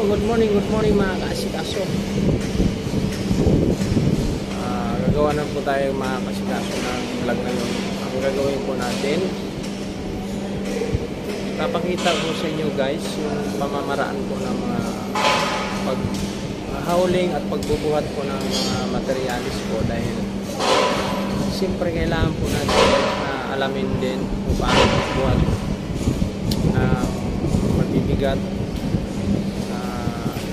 po, good morning, good morning mga kaasikaso. Ah, gagawa na po tayo mga kaasikaso ng vlog na yun. Ang gagawin po natin, papakita ko sa inyo guys yung pamamaraan po ng mga pag hauling at pagbubuhat po ng mga materialis po dahil siyempre kailangan po natin na alamin din kung paano magbuhat ng mabibigat na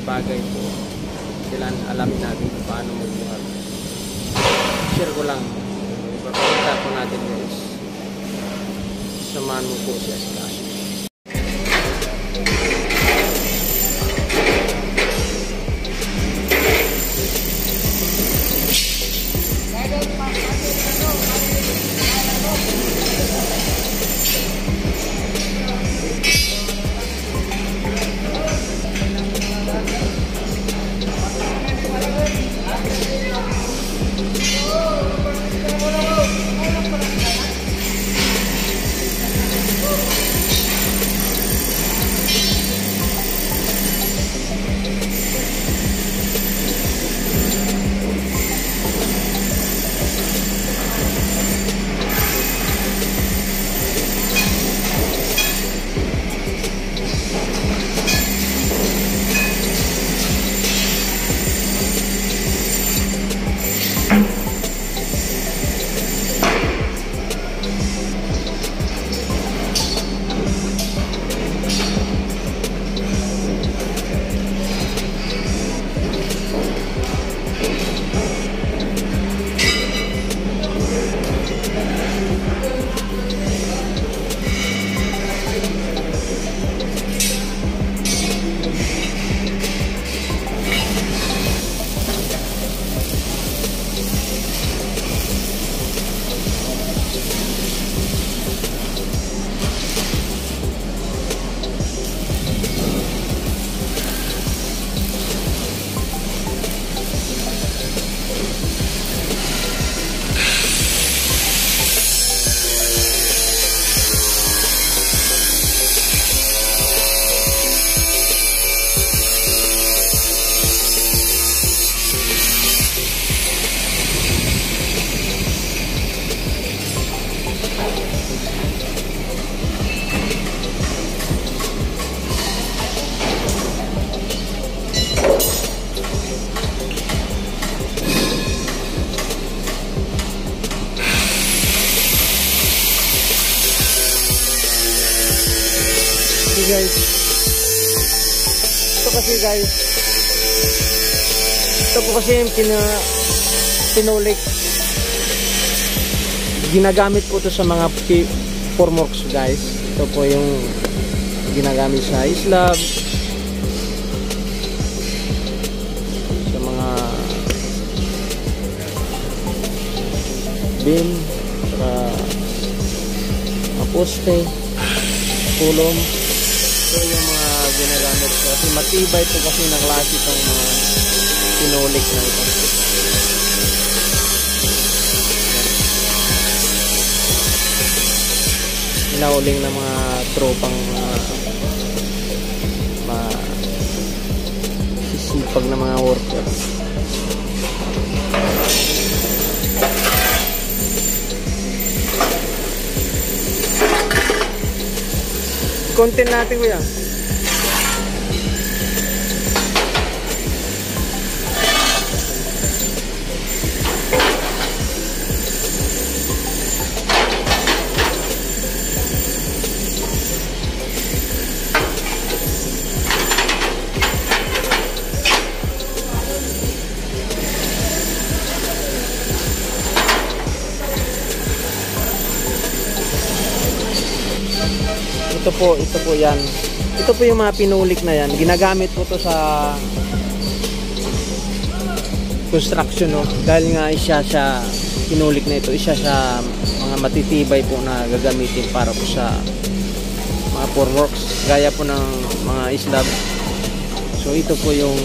bagay po. Kailangan alamin natin kung paano magbuhat share ko lang. Ipapakita po natin guys. Samahan mo po si Asikaso Okay guys. Ito kasi guys. Ito po kasi yung pina, pinulik. Ginagamit po to sa mga formworks guys. Ito po yung ginagamit sa islab. Sa mga beam. Saka mga poste. Kulong. Ito yung mga ginagamit ko. Kasi matibay ito kasi ng klase itong mga pinulik na ito. Inauling ng mga tropang mga mga sisipag na mga workers. Content natin kuya. Po, ito po yan. Ito po yung mga pinulik na yan. Ginagamit po to sa construction, no? Dahil nga isa sa pinulik na ito, isa sa mga matitibay po na gagamitin para po sa mga formworks. Gaya po ng mga islab. So, ito po yung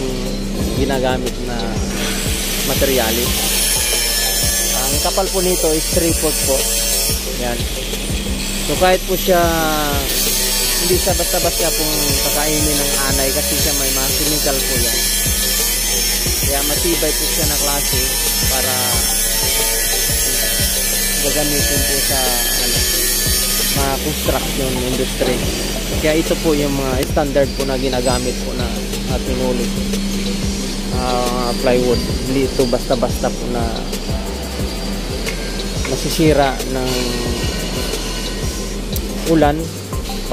ginagamit na materyales. Ang kapal po nito is 3 foot po. Yan. So kahit po siya hindi siya basta-basta pong kakainin ng anay kasi siya may mga chemical po yan. Kaya matibay po siya na klase para gagamitin po sa ano, mga construction industry. Kaya ito po yung mga standard po na ginagamit po na uh, pinulit uh, plywood. Hindi ito basta-basta po na masisira ng ulan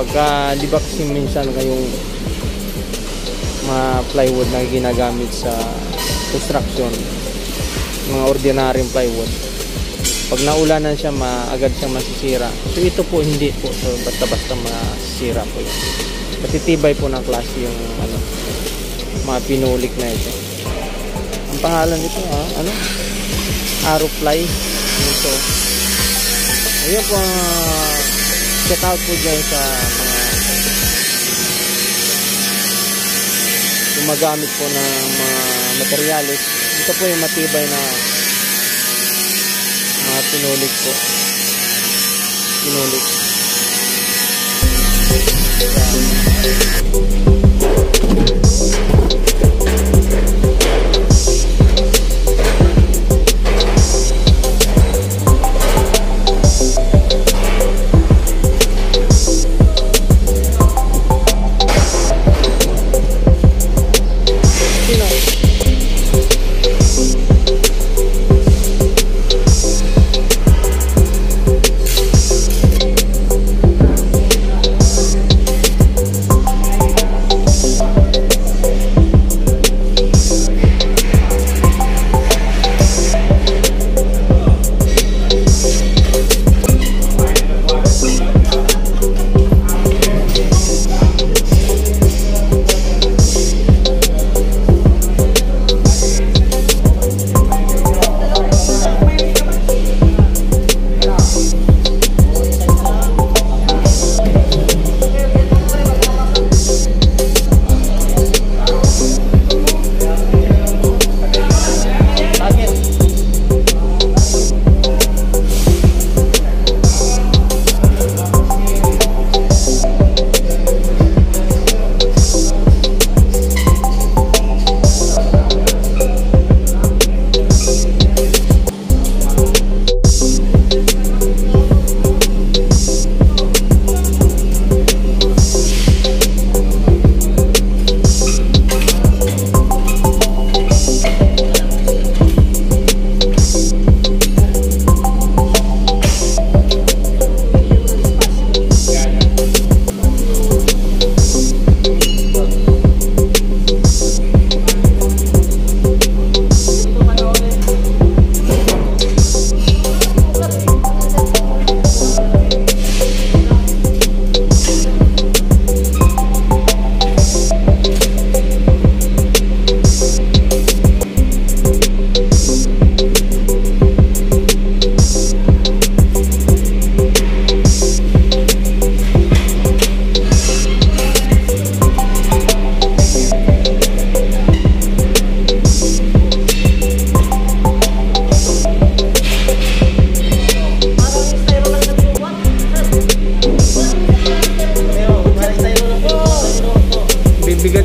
pagka di ba kasi minsan kayong mga plywood na ginagamit sa construction mga ordinaryong plywood pag naulanan siya maagad siyang masisira. So ito po hindi po. So basta basta masisira po yun. Matitibay po ng klase yung ano mga pinulik na ito. Ang pangalan nito ah, ano? Arrow fly ito. Ayun po uh, check out po dyan sa mga gumagamit po ng mga materialis. Ito po yung matibay na mga pinulik po. Pinulik bigat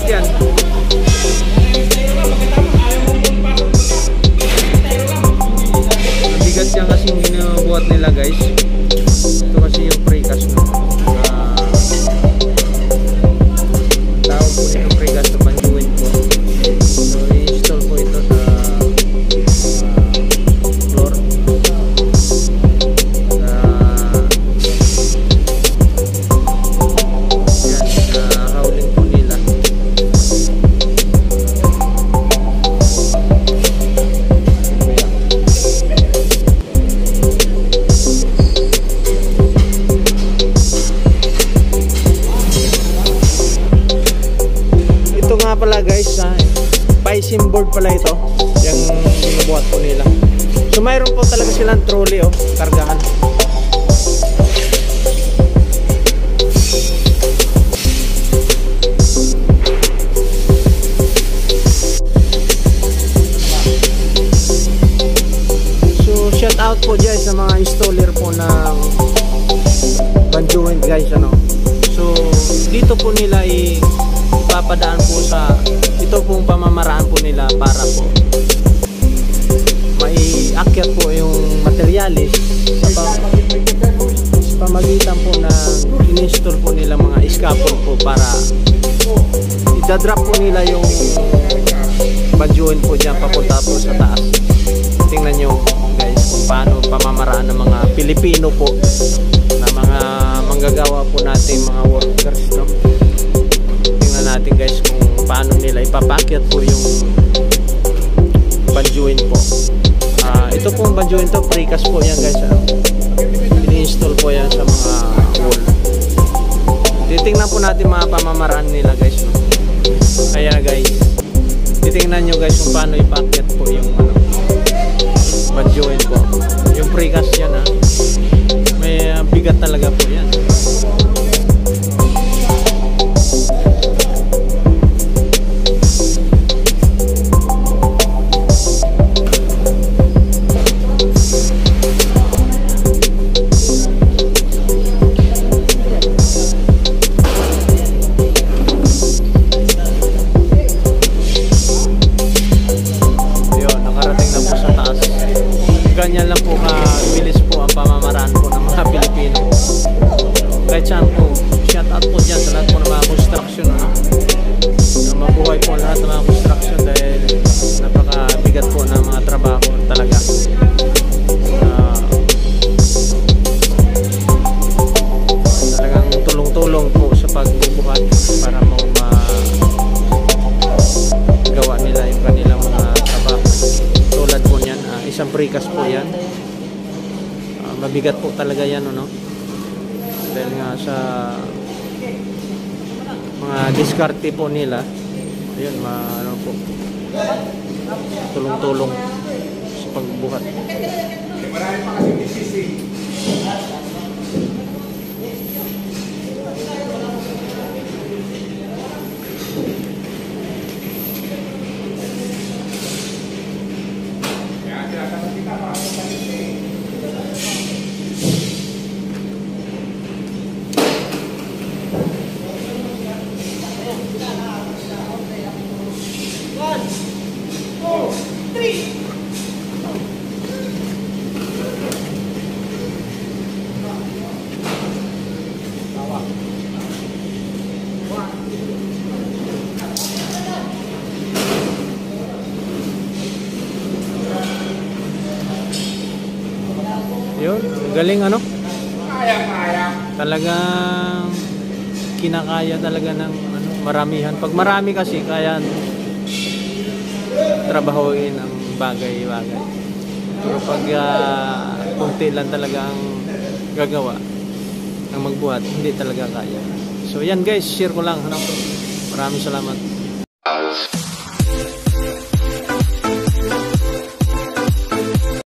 yan so mayroon po talaga silang trolley oh kargahan. So shout out po dyan sa mga installer po ng Banjoint guys ano. So dito po nila i ipapadaan po sa ito pong pamamaraan po nila para po maiakyat po yung materialis sa, pa, sa pamagitan po ng in-install po nila mga scaffold po para idadrop po nila yung badyuin po dyan papunta po sa taas. Tingnan nyo guys kung paano pamamaraan ng mga Pilipino po na mga manggagawa po natin mga workers no? Tingnan natin guys kung paano nila ipapakyat po yung badyuin po ito pong badyuin to precast po yan guys ah. ini-install po yan sa mga wall. Titingnan po natin mga pamamaraan nila guys. Kaya guys titingnan nyo guys kung paano ipakyat po yung ano badyuin po. Yung precast yan ha may ah, bigat talaga po precast po yan. Ah, mabigat po talaga yan, ano? Dahil nga sa mga diskarte po nila, ayun, ma, ano po, tulong-tulong sa pagbuhat. Yun, galing ano? Talagang kinakaya talaga ng ano, maramihan. Pag marami kasi kaya trabahuin ang bagay-bagay. Pero pag uh, kunti lang talaga ang gagawa ang magbuhat, hindi talaga kaya. So yan guys, share ko lang. Ano? Maraming salamat.